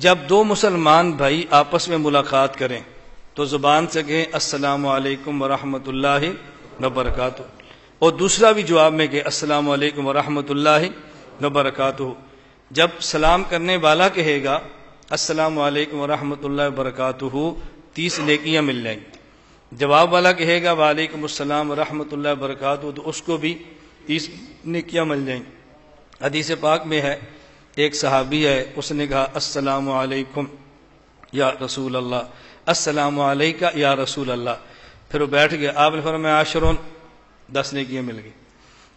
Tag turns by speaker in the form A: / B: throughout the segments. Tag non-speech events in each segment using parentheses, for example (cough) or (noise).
A: जब दो मुसलमान भाई आपस में मुलाकात करें तो ज़ुबान से कहें, अस्सलाम वालेकुम वरहमतुल्लाहि वबरकातु और दूसरा भी जवाब में कहे, अस्सलाम वालेकुम वरहमतुल्लाहि वबरकातु जब सलाम करने वाला कहेगा, अस्सलाम वालेकुम वरहमतुल्लाहि वबरकातुहू, तीस नेकियाँ मिल जाएँगी। जवाब वाला कहेगा, वालेकुम अस्सलाम वरहमतुल्लाहि वबरकातुहू तो उसको भी तीस नेकियाँ मिल जाएँगी। हदीस पाक में है एक सहाबी है, उसने कहा, अस्सलाम वालेकुम या रसूल अल्लाह अस्सलाम वालेका या रसूल अल्लाह फिर वो बैठ गया, आपने फरमाया आशरून दस नेकियाँ मिल गई।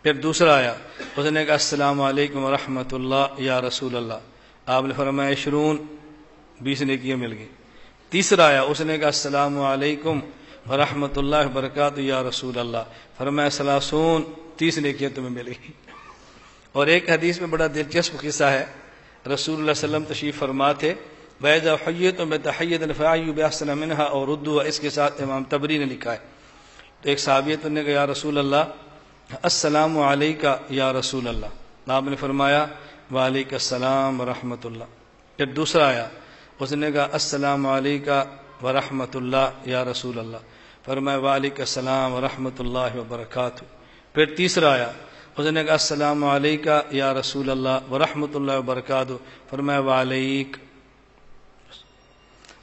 A: फिर दूसरा आया, उसने कहा, अस्सलाम वालेकुम रहमतुल्लाह या रसूल अल्लाह आपने फरमाया शरून बीस नेकियाँ मिल गई। तीसरा आया, उसने कहा, अस्सलाम वालेकुम वरहमतुल्लाह बरकत या रसूल अल्लाह फरमाया सलासून तीस नेकियाँ तुम्हें मिल गई। और एक हदीस में बड़ा दिलचस्प किस्सा है। रसूल वसल्लम तशीफ फरमा थे बैजा हैत में तहैत मिनहा और उर्दू इसके साथ इमाम तबरी ने लिखा है। तो एक साबियत ने कहा रसूल अल्लाह अस्सलाम का या रसूल अल्लाह आपने फरमाया वालेक अस्सलाम वरहमतुल्लाह फिर दूसरा आया, उसने कहा, अस्सलाम का वरहमतुल्लाह या रसूल अल्लाह फरमाया वालेक अस्सलाम वरहमतुल्लाह वबरकातु फिर तीसरा आया उसने कहा, अस्सलाम का या रसूल अल्लाह वरहमतुल्लाह वबरकातु फरमाया वालेक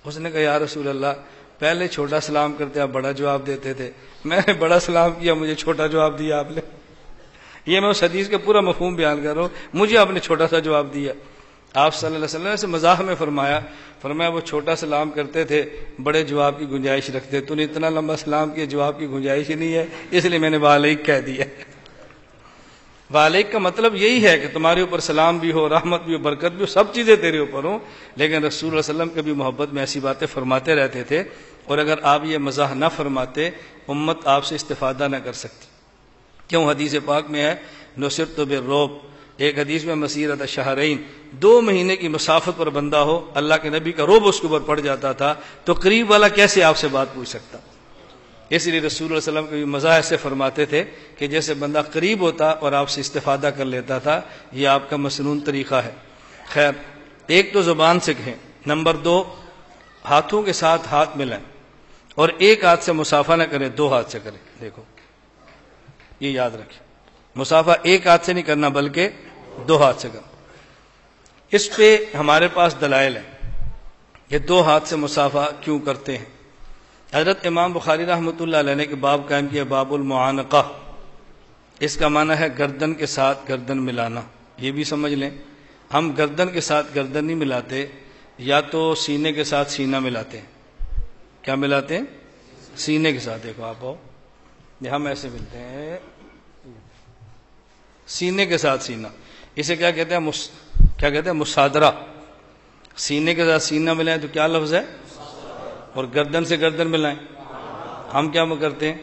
A: उसने कहा, या रसूल अल्लाह पहले छोटा सलाम करते, आप बड़ा जवाब देते थे। मैंने बड़ा सलाम किया, मुझे छोटा जवाब दिया आपने। ये मैं उस हदीस का पूरा मफहम बयान कर रहा हूँ। मुझे आपने छोटा सा जवाब दिया। आप सल्लल्लाहु अलैहि से मज़ाक में फरमाया फरमाया, वो छोटा सलाम करते थे, बड़े जवाब की गुंजाइश रखते तूने इतना लंबा सलाम किया, जवाब की गुंजाइश ही नहीं है, इसलिए मैंने वालेक कह दिया। वालेक का मतलब यही है कि तुम्हारे ऊपर सलाम भी हो, रहमत भी हो, बरकत भी हो, सब चीज़ें तेरे ऊपर हो। लेकिन रसूल वसल्लम कभी मोहब्बत में ऐसी बातें फरमाते रहते थे, और अगर आप ये मजाह न फरमाते, उम्मत आपसे इस्तेफादा न कर सकती। क्यों? हदीस पाक में है नुसर तो रोब एक हदीस में मसीरत शहरइन दो महीने की मुसाफत पर बंदा हो, अल्लाह के नबी का रोब उसके ऊपर पड़ जाता था तो करीब वाला कैसे आपसे बात पूछ सकता? इसलिए रसूल वसलम के मज़ा ऐसे फरमाते थे कि जैसे बंदा करीब होता और आपसे इस्तेफादा कर लेता था यह आपका मसनून तरीका है। खैर, एक तो ज़ुबान से कहें। नंबर दो, हाथों के साथ हाथ मिलाएँ और एक हाथ से मुसाफा न करें, दो हाथ से करें। देखो, ये याद रखें। मुसाफा एक हाथ से नहीं करना, बल्कि दो हाथ से करो इस पे हमारे पास दलाइल है कि दो हाथ से मुसाफा क्यों करते हैं। हज़रत इमाम बुखारी रहमत ने के बाब कायम किया, बाबुल मुआनका। इसका माना है गर्दन के साथ गर्दन मिलाना। ये भी समझ लें। हम गर्दन के साथ गर्दन नहीं मिलाते, या तो सीने के साथ सीना मिलाते क्या मिलाते हैं? सीने के साथ। देखो आप हम ऐसे मिलते हैं। सीने के साथ सीना। इसे क्या कहते हैं? क्या कहते हैं? मुसादरा। सीने के साथ सीना मिलाए तो क्या लफ्ज है? और गर्दन से गर्दन मिलाएँ। हम क्या करते हैं?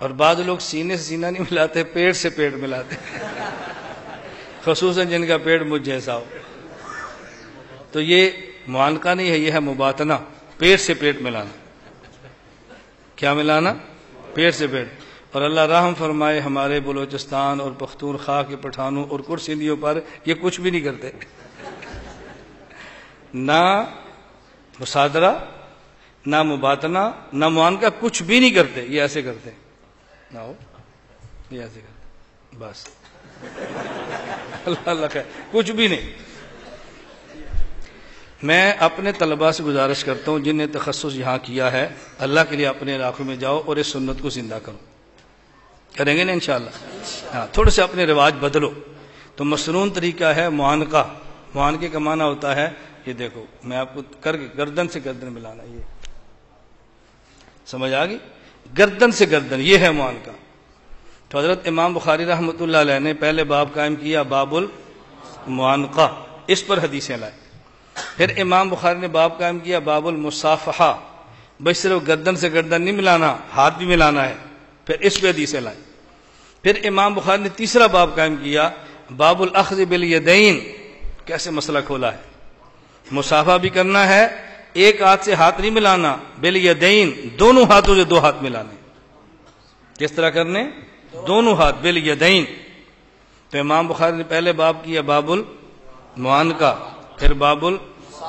A: और बाद लोग सीने से सीना नहीं मिलाते पेट से पेट मिलाते। खसूस जिनका पेट मुझ जैसा हो। तो ये मुआनका नहीं है, ये है मुबातना। पेट से पेट मिलाना। क्या मिलाना? पेट से पेट और अल्लाह रहम फरमाए, हमारे बलोचिस्तान और पख्तून खा के पठानों और कुर्सियों पर ये कुछ भी नहीं करते। ना मुसादरा, ना मुबातना, ना मुआनका, कुछ भी नहीं करते। ये ऐसे करते ना हो, ये ऐसे करते बस। (laughs) अल्लाह अल्लाह कुछ भी नहीं। मैं अपने तलबा से गुजारिश करता हूँ, जिन्हें तखसस यहाँ किया है, अल्लाह के लिए अपने इलाकों में जाओ और इस सुन्नत को ज़िंदा करो। करेंगे ना इनशाला हाँ थोड़े से अपने रिवाज बदलो। तो मसनून तरीका है मुआनका। मुआनके का माना होता है ये देखो, मैं आपको करके गर्दन से गर्दन मिलाना, ये। समझ आ गई? गर्दन से गर्दन, ये है मुआन का। तो हज़रत इमाम बुखारी रहमत ने पहले बाब कायम किया, बाबुल मुआनका। इस पर हदीसें लाए। फिर इमाम बुखारी ने बाब कायम किया, बाबुल मुसाफहा। भाई, सिर्फ़ गर्दन से गर्दन नहीं मिलाना, हाथ भी मिलाना है। फिर इस पर हदीसें लाए। फिर इमाम बुखारी ने तीसरा बाब कायम किया, बाबुल अखज बिल यदैन। कैसे मसला खोला है? मुसाफा भी करना है, एक हाथ से हाथ नहीं मिलाना, बिल यदैन दोनों हाथों से दो हाथ मिलाने। किस तरह करने? दोनों हाथ, बिल यदैन तो इमाम बुखारी ने पहले बाब किया बाबुल मुआन का, फिर बाबुल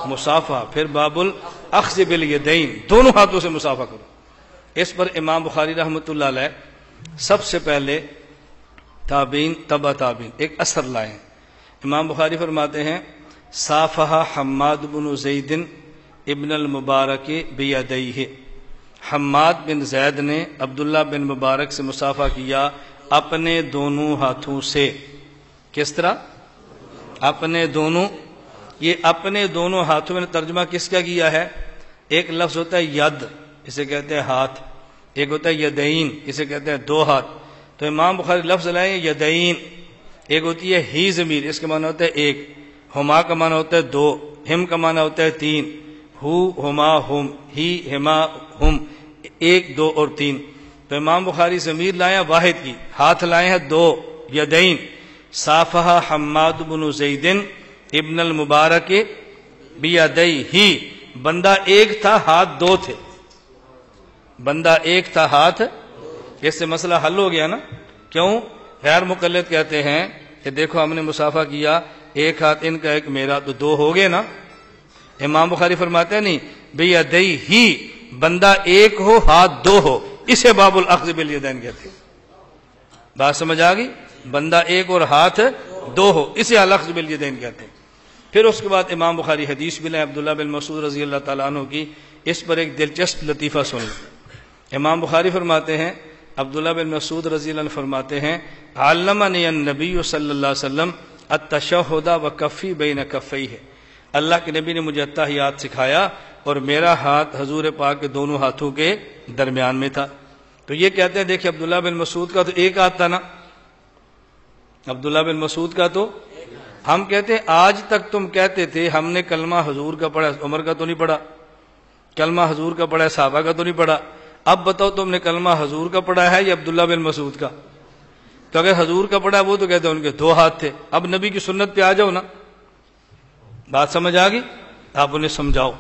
A: मुसाफा, फिर बाबुल अख्ज बिल यदैन दोनों हाथों से मुसाफा करो। इस पर इमाम बुखारी रहमत सबसे पहले ताबीन, तबा ताबीन, एक असर लाए। इमाम बुखारी फरमाते हैं साफहा हम्माद बिन जैदिन इबन मुबारक बियादई है हम्माद बिन जैद ने अब्दुल्ला बिन मुबारक से मुसाफा किया अपने दोनों हाथों से। किस तरह? अपने दोनों। ये अपने दोनों हाथों में तर्जुमा किसका किया है? एक लफ्ज होता है यद, इसे कहते हैं हाथ। एक होता है यदईन इसे कहते हैं दो हाथ। तो इमाम बुखारी लफ्ज लाए यदईन एक होती है ही जमीर, इसका माना होता है एक। हुमा का माना होता है दो, हिम का माना होता है तीन। हु, होमा, हुम, ही, हिमा, हुम, एक, दो और तीन। तो इमाम बुखारी जमीर लाए वाहिद की। हाथ लाए हैं दो यदईन साफहा हम्माद बिन जैदिन इब्न मुबारक बियादई ही बंदा एक था, हाथ दो थे। बंदा एक था, हाथ। इससे मसला हल हो गया ना? क्यों? गैर मुकलद कहते हैं कि देखो हमने मुसाफा किया, एक हाथ इनका, एक मेरा तो दो हो गए ना? इमाम बुखारी फरमाते नहीं, भैया दई ही, बंदा एक हो, हाथ दो हो। इसे बाबुल अखजबिलदैन कहते बात समझ आ गई? बंदा एक और हाथ दो हो, इसे अलखजबिलदैन कहते फिर उसके बाद इमाम बुखारी हदीस बिल अब्दुल्ला बिन मसूद रज़ी अल्लाह तु की, इस पर एक दिलचस्प लतीफ़ा सुन इमाम बुखारी फरमाते हैं, अब्दुल्ला बिन मसूद रज़ी फरमाते हैं आलमा नबी सल्लम अतशहुदा व कफ़ी बेन कफ़ई है अल्लाह के नबी ने मुझे अत्ताहियात सिखाया और मेरा हाथ हजूर पाक के दोनों हाथों के दरमियान में था। तो ये कहते हैं, देखिए, अब्दुल्ला बिन मसूद का तो एक हाथ था ना? अब्दुल्ला बिन मसूद का तो? हम कहते हैं आज तक तुम कहते थे, हमने कलमा हजूर का पढ़ा, उमर का तो नहीं पढ़ा। कलमा हजूर का पढ़ा, साहबा का तो नहीं पढ़ा। अब बताओ, तुमने कलमा हजूर का पढ़ा है या अब्दुल्ला बिन मसूद का? तो अगर हजूर का पड़ा वो तो कहते उनके दो हाथ थे। अब नबी की सुन्नत पे आ जाओ ना। बात समझ आ गई? आप उन्हें समझाओ।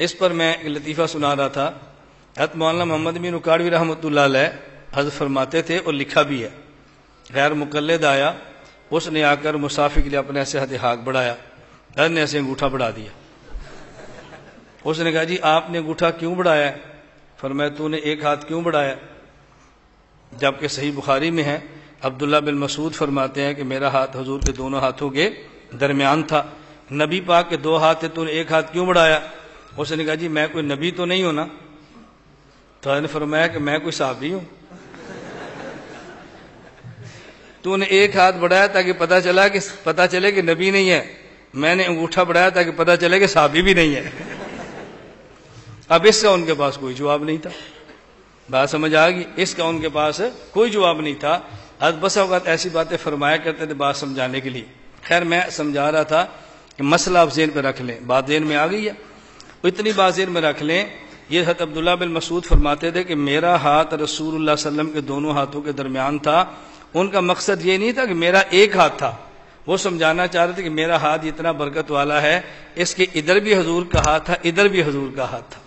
A: इस पर मैं एक लतीफ़ा सुना रहा था। हत मौलाना मोहम्मद बिन उकाड़वी रहमत हज़रत फरमाते थे, और लिखा भी है। गैर मुकलद आया, उसने आकर मुसाफिर के लिए अपने ऐसे हथ हाक बढ़ाया। हर ने ऐसे अंगूठा बढ़ा दिया। उसने कहा, जी, आपने अंगूठा क्यों बढ़ाया? फरमाया, तूने एक हाथ क्यों बढ़ाया? जबकि सही बुखारी में है, अब्दुल्ला बिन मसूद फरमाते हैं कि मेरा हाथ हजूर के दोनों हाथों के दरमियान था। नबी पाक के दो हाथ थे तूने एक हाथ क्यों बढ़ाया? उसने कहा, जी, मैं कोई नबी तो नहीं हूँ ना। तो फरमाया कि, मैं कोई साहबी हूँ। तूने एक हाथ बढ़ाया ताकि पता चला कि, पता चले कि नबी नहीं है। मैंने अंगूठा बढ़ाया ताकि पता चले कि साहबी भी नहीं है। अब इसका उनके पास कोई जवाब नहीं था। बात समझ आ गई? इसका उनके पास कोई जवाब नहीं था। आज बस अवत ऐसी बातें फरमाया करते थे बात समझाने के लिए। खैर, मैं समझा रहा था कि मसला आप जेन पर रख लें। बात जेन में आ गई है। इतनी बात जेन में रख लें, ये हत अब्दुल्ला बिन मसूद फरमाते थे कि मेरा हाथ रसूल सल्लम के दोनों हाथों के दरमियान था। उनका मकसद ये नहीं था कि मेरा एक हाथ था। वो समझाना चाह रहे थे कि मेरा हाथ इतना बरकत वाला है, इसके इधर भी हजूर का हाथ था, इधर भी हजूर का हाथ था।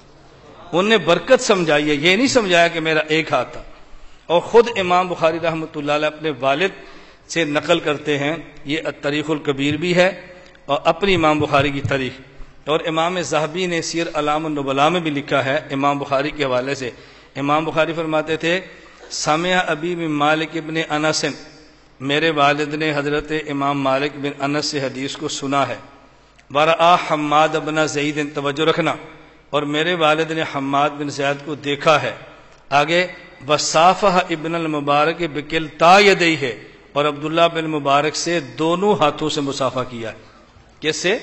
A: उनने बरकत समझाई है। ये नहीं समझाया कि मेरा एक हाथ था। और खुद इमाम बुखारी रहमत अपने वालिद से नकल करते हैं। ये तरीक़ुल कबीर भी है और अपनी इमाम बुखारी की तारीख। और इमाम जहाबी ने सिर अलामबला में भी लिखा है, इमाम बुखारी के हवाले से। इमाम बुखारी फरमाते थे, सामिया अबी बिन मालिक बिन अनसन मेरे वालिद ने हज़रत इमाम मालिक बिन अनस से हदीस को सुना है। आ हम्माद बना जईद तवज्जो रखना। और मेरे वालिद ने हम्माद बिन जैद को देखा है। आगे वसाफ़ा इबन मुबारक बिकिल तायदई है और अब्दुल्ला बिन मुबारक से दोनों हाथों से मुसाफा किया है। कैसे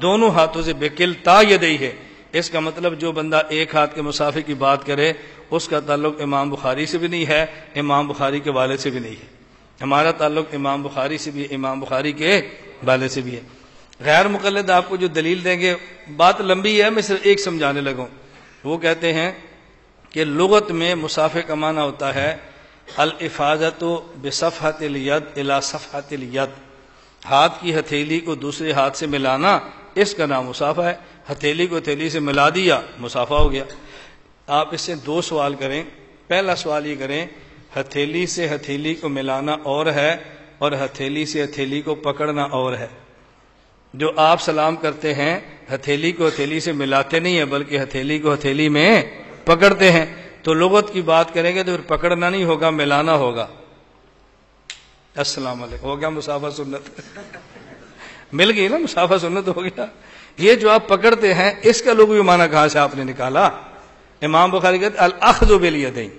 A: दोनों हाथों से बेकिल तायदई है। इसका मतलब जो बंदा एक हाथ के मुसाफे की बात करे, उसका ताल्लुक इमाम बुखारी से भी नहीं है, इमाम बुखारी के वाले से भी नहीं है। हमारा ताल्लुक इमाम बुखारी से भी इमाम बुखारी के वाले से भी है। गैर मुकलद आपको जो दलील देंगे, बात लंबी है, मैं सिर्फ़ एक समझाने लगूँ। वो कहते हैं कि लगत में मुसाफे का माना होता है, अल इफाजत बेसफ़त यद इला सफ़त यद। हाथ की हथेली को दूसरे हाथ से मिलाना, इसका नाम मुसाफा है। हथेली को हथेली से मिला दिया, मुसाफा हो गया। आप इससे दो सवाल करें। पहला सवाल ये करें, हथेली से हथेली को मिलाना और है, और हथेली से हथेली को पकड़ना और है। जो आप सलाम करते हैं, हथेली को हथेली से मिलाते नहीं है, बल्कि हथेली को हथेली में पकड़ते हैं। तो लोगत की बात करेंगे तो फिर पकड़ना नहीं होगा, मिलाना होगा। अस्सलाम वालेकुम। हो गया मुसाफा सुन्नत। (laughs) मिल गई ना मुसाफा सुन्नत, हो गया। ये जो आप पकड़ते हैं, इसका लोग माना कहाँ से आपने निकाला? इमाम बुखारी कहते अल अखजो बेलिया दई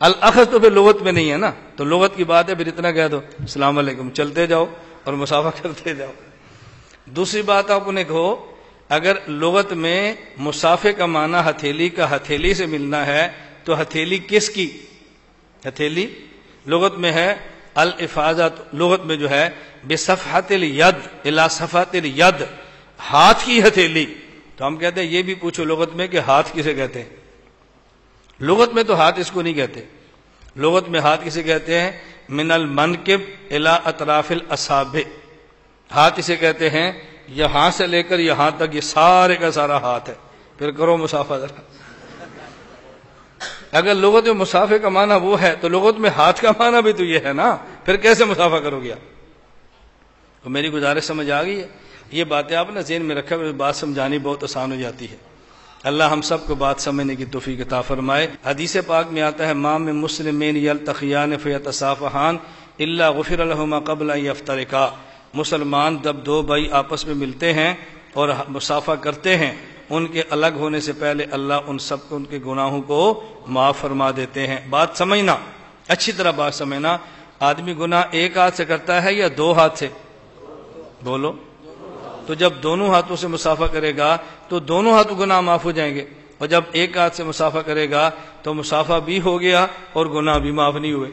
A: अल अखज तो फिर लोगत में नहीं है ना? तो लोगत की बात है, फिर इतना कह दो सलाम वालेकुम, चलते जाओ और मुसाफा (laughs) करते जाओ। दूसरी बात आपने कहो, अगर लोगत में मुसाफे का माना हथेली का हथेली से मिलना है तो हथेली किसकी? हथेली लोगत में है अल इफाजत लोगत में जो है बेसफ़ातिल यद, इला सफ़ातिल यद, हाथ की हथेली। तो हम कहते हैं, ये भी पूछो लोगत में कि हाथ किसे कहते हैं? लोगत में तो हाथ इसको नहीं कहते। लोगत में हाथ किसे कहते हैं? मिनल मनकिब इला अतराफिल असाबे। हाथ इसे कहते हैं यहाँ से लेकर यहाँ तक, ये सारे का सारा हाथ है। फिर करो मुसाफा जरा। अगर लोगत में मुसाफे का माना वो है तो लोगत में हाथ का माना भी तो ये है ना। फिर कैसे मुसाफा करोगे तो मेरी गुजारिश समझ आ गई है। ये बातें आप ना जेन में रखा बात समझानी बहुत आसान हो जाती है। अल्लाह हम सबको बात समझने की तोफ़ी कता फरमाए। हदीस पाक में आता है माम मुस्लिम यल तखियान फ़ैतसाफ़हान अल्ला गफ़िर कबल अफ्तरका मुसलमान जब दो भाई आपस में मिलते हैं और मुसाफा करते हैं, उनके अलग होने से पहले अल्लाह उन सबको, उनके गुनाहों को माफ़ फरमा देते हैं। बात समझना, अच्छी तरह बात समझना, आदमी गुनाह एक हाथ से करता है या दो हाथ से? बोलो। तो जब दोनों हाथों से मुसाफा करेगा तो दोनों हाथ गुनाह माफ़ हो जाएँगे। और जब एक हाथ से मुसाफा करेगा तो मुसाफा भी हो गया और गुनाह भी माफ़ नहीं हुए।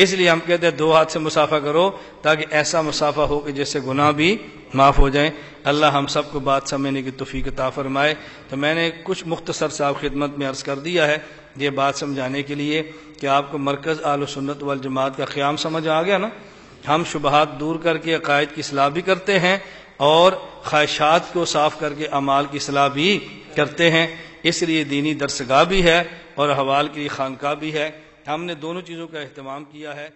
A: इसलिए हम कहते हैं, दो हाथ से मुसाफा करो, ताकि ऐसा मुसाफा हो कि जिससे गुनाह भी माफ़ हो जाए। अल्लाह हम सबको बात समझने की तोफ़ी ता फरमाए। तो मैंने कुछ मुख्तसर साहब खिदमत में अर्ज़ कर दिया है, ये बात समझाने के लिए कि आपको मरकज़ आल सुन्नत वाल जमात का क़्याम समझ आ गया ना? हम शुबहत दूर करके अकायद की सलाह भी करते हैं और ख्वाहिशात को साफ़ करके अमाल की सलाह भी करते हैं। इसलिए दीनी दरसगाह भी है और हवाल की खानका भी है। हमने दोनों चीज़ों का अहतमाम किया है।